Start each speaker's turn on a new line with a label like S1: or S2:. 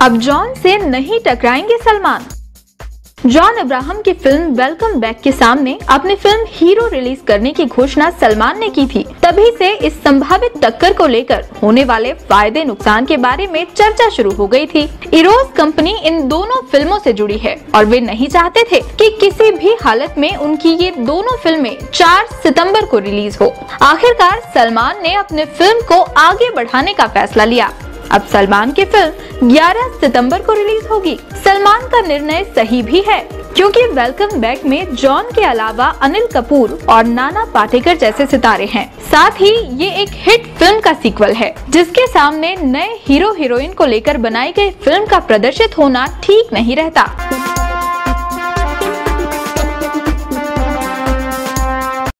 S1: अब जॉन से नहीं टकराएँगे सलमान। जॉन अब्राहम की फ़िल्म वेलकम बैक के सामने अपनी फ़िल्म हीरो रिलीज़ करने की घोषणा सलमान ने की थी। तभी से इस संभावित टक्कर को लेकर होने वाले फ़ायदे नुकसान के बारे में चर्चा शुरू हो गई थी। इरोज कंपनी इन दोनों फ़िल्मों से जुड़ी है और वे नहीं चाहते थे कि किसी भी हालत में उनकी ये दोनों फ़िल्में 4 सितंबर को रिलीज़ हो। आखिरकार सलमान ने अपने फ़िल्म को आगे बढ़ाने का फैसला लिया। अब सलमान की फ़िल्म 11 सितंबर को रिलीज़ होगी। सलमान का निर्णय सही भी है, क्योंकि वेलकम बैक में जॉन के अलावा अनिल कपूर और नाना पाटेकर जैसे सितारे हैं। साथ ही ये एक हिट फ़िल्म का सीक्वल है, जिसके सामने नए हीरो हीरोइन को लेकर बनाई गई फ़िल्म का प्रदर्शित होना ठीक नहीं रहता।